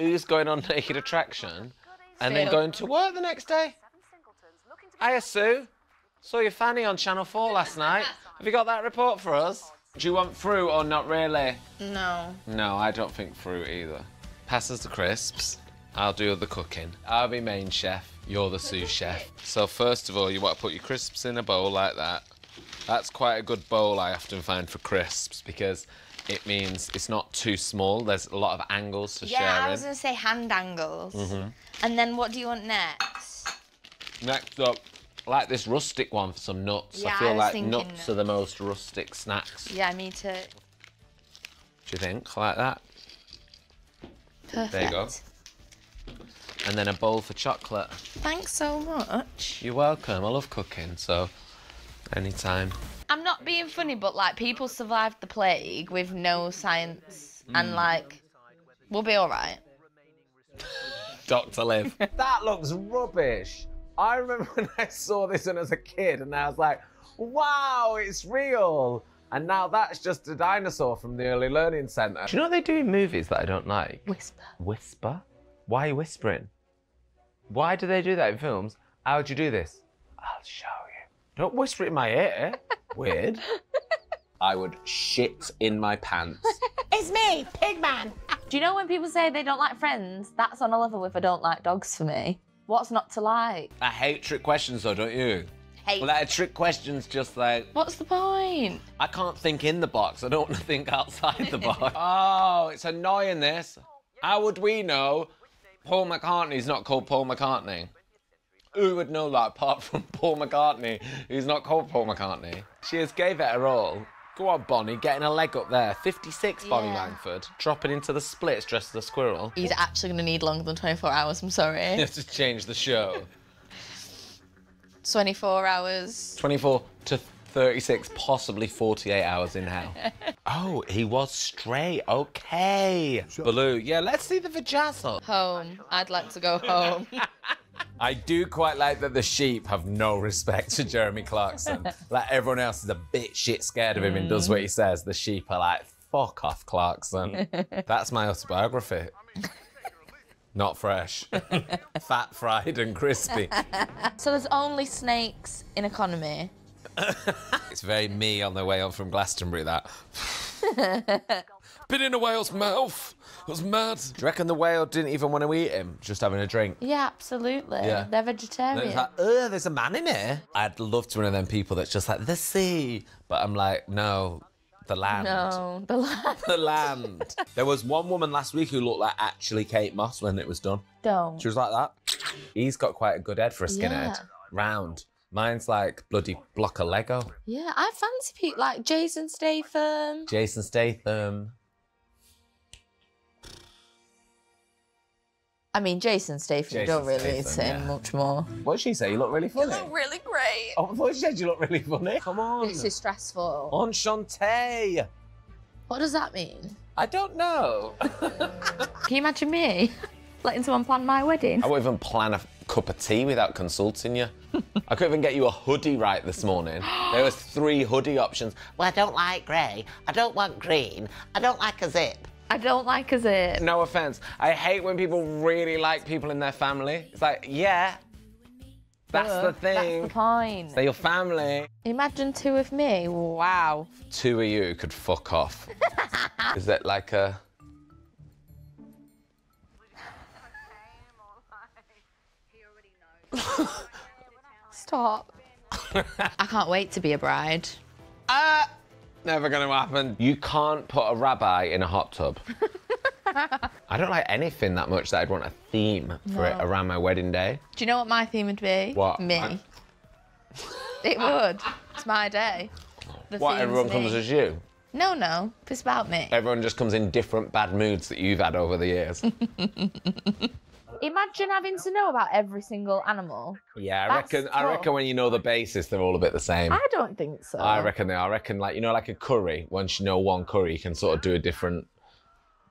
who's going on Naked Attraction and then going to work the next day? Hiya, Sue. Saw your fanny on Channel 4 last night. Have you got that report for us? Do you want fruit or not really? No. No, I don't think fruit either. Pass us the crisps. I'll do the cooking. I'll be main chef. You're the sous chef. So first of all, you want to put your crisps in a bowl like that. That's quite a good bowl I often find for crisps because it means it's not too small. There's a lot of angles to Yeah, share I in. was gonna say hand angles. Mm-hmm. And then what do you want next? Next up, I like this rustic one for some nuts. Yeah, I I feel was like thinking nuts are the most rustic snacks. Yeah, me too. Do you think? Like that? Perfect. There you go. And then a bowl for chocolate. Thanks so much. You're welcome. I love cooking, so anytime. I'm not being funny, but like people survived the plague with no science, Mm. and like we'll be all right. Dr. Liv. that looks rubbish. I remember when I saw this when I was a kid and I was like, wow, it's real. And now that's just a dinosaur from the Early Learning Centre. Do you know what they do in movies that I don't like? Whisper. Whisper? Why are you whispering? Why do they do that in films? How would you do this? I'll show you. Don't whisper it in my ear. Weird. I would shit in my pants. It's me, Pigman. Do you know when people say they don't like Friends? That's on a level with I don't like dogs for me. What's not to like? I hate trick questions though, don't you? Hate. Like a trick question's just like What's the point? I can't think in the box. I don't want to think outside the box. oh, it's annoying this. How would we know Paul McCartney's not called Paul McCartney? Who would know that apart from Paul McCartney, who's not called Paul McCartney? She has gave it her all. Go on, Bonnie, getting a leg up there. 56, Bonnie Yeah. Langford. Dropping into the splits dressed as a squirrel. He's actually gonna need longer than 24 hours. I'm sorry. You have to change the show. 24 hours. 24 to 36, possibly 48 hours in hell. oh, he was straight. Okay. Baloo. Yeah, let's see the vajazzle. Home. I'd like to go home. I do quite like that the sheep have no respect for Jeremy Clarkson. like everyone else is a bit shit scared of him and does what he mm. says. The sheep are like, fuck off, Clarkson. That's my autobiography. Not fresh. Fat, fried, and crispy. so there's only snakes in economy. It's very me on the way home from Glastonbury, that. Been in a whale's mouth. It was mad. Do you reckon the whale didn't even want to eat him, just having a drink? Yeah, absolutely. Yeah. They're vegetarian. it's like, ugh, there's a man in here. I'd love to be one of them people that's just like, the sea. But I'm like, no, the land. no, the land. The land. there was one woman last week who looked like actually Kate Moss when it was done. Don't. She was like that. He's got quite a good head for a skinhead. Yeah. Round. Mine's like bloody block of Lego. Yeah, I fancy people like Jason Statham. Jason Statham. I mean, Jason Statham. you Jason don't really need to say yeah. much more. What did she say? You look really funny. You look really great. Oh, I thought she said you look really funny. Come on. This is stressful. Enchante. What does that mean? I don't know. Can you imagine me letting someone plan my wedding? I won't even plan a cup of tea without consulting you. I couldn't even get you a hoodie right this morning. There was three hoodie options. Well, I don't like grey. I don't want green. I don't like a zip. I don't like a zip. No offense. I hate when people really like people in their family. It's like, yeah, that's the thing. That's the point. They're your family. Imagine two of me. Wow. Two of you could fuck off. Is that like a? Stop. I can't wait to be a bride. Never gonna happen. You can't put a rabbi in a hot tub. I don't like anything that much that I'd want a theme for it around my wedding day. Do you know what my theme would be? What? Me. it would. It's my day. The What? theme's Everyone me. comes as you. No, no. It's about me. Everyone just comes in different bad moods that you've had over the years. Imagine having to know about every single animal. yeah, I That's reckon. I tough. reckon when you know the basis, they're all a bit the same. I don't think so. I reckon they are. I reckon, like, you know, like a curry, once you know one curry, you can sort of do a different,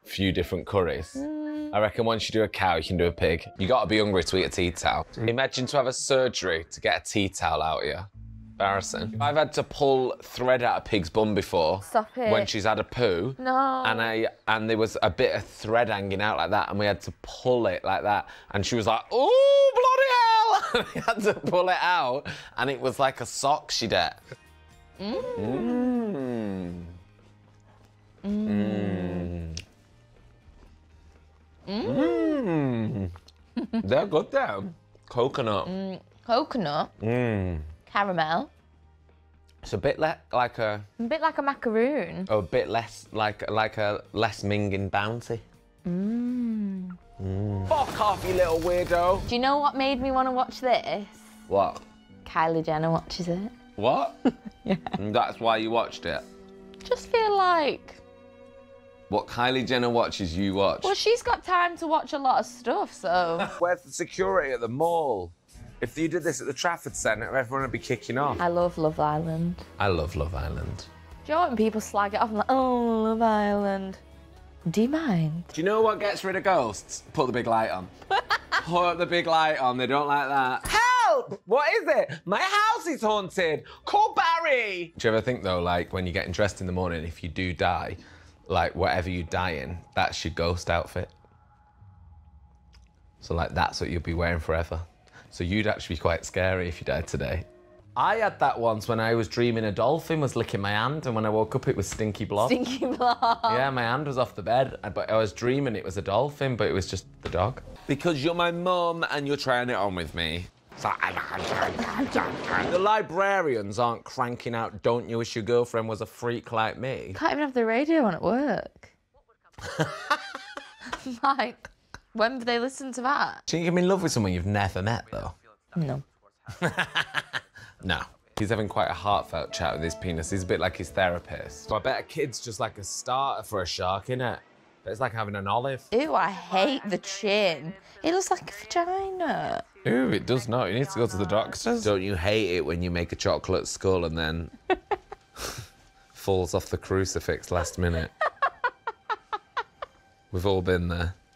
few different curries. Mm. I reckon once you do a cow, you can do a pig. You gotta be hungry to eat a tea towel. Imagine to have a surgery to get a tea towel out of you. Embarrassing. I've had to pull thread out of pig's bum before. Stop it. When she's had a poo. No. And I and there was a bit of thread hanging out like that, and we had to pull it like that. And she was like, "Oh bloody hell!" we had to pull it out, and it was like a sock she'd had. Mmm. Mmm. Mm. Mmm. They're good though. Coconut. Mm, coconut, Mmm. Caramel, It's a bit le- like a, a bit like a macaroon. Oh, a bit less like like a less minging bounty. Mmm. Fuck off, you little weirdo. Do you know what made me want to watch this? What? Kylie Jenner watches it. What? yeah. That's why you watched it. Just feel like, What Kylie Jenner watches, you watch. well, she's got time to watch a lot of stuff, so Where's the security at the mall? If you did this at the Trafford Centre, everyone would be kicking off. I love Love Island. I love Love Island. Do you know when people slag it off? I'm like, oh, Love Island. Do you mind? Do you know what gets rid of ghosts? Put the big light on. Put the big light on. They don't like that. Help! What is it? My house is haunted. Call Barry. Do you ever think though, like when you're getting dressed in the morning, if you do die, like whatever you die in, that's your ghost outfit. So like that's what you'll be wearing forever. So you'd actually be quite scary if you died today. I had that once when I was dreaming a dolphin was licking my hand, and when I woke up, it was Stinky Blob. Stinky blob. Yeah, my hand was off the bed, but I was dreaming it was a dolphin, but it was just the dog. Because you're my mum and you're trying it on with me. The librarians aren't cranking out, don't you wish your girlfriend was a freak like me? Can't even have the radio on at work. like, when do they listen to that? Do you think I'm in love with someone you've never met, though? No. No. He's having quite a heartfelt chat with his penis. He's a bit like his therapist. So I bet a kid's just like a starter for a shark, innit? But it's like having an olive. Ew, I hate the chin. It looks like a vagina. Ooh, it does not. You need to go to the doctors. Don't you hate it when you make a chocolate skull and then falls off the crucifix last minute? We've all been there.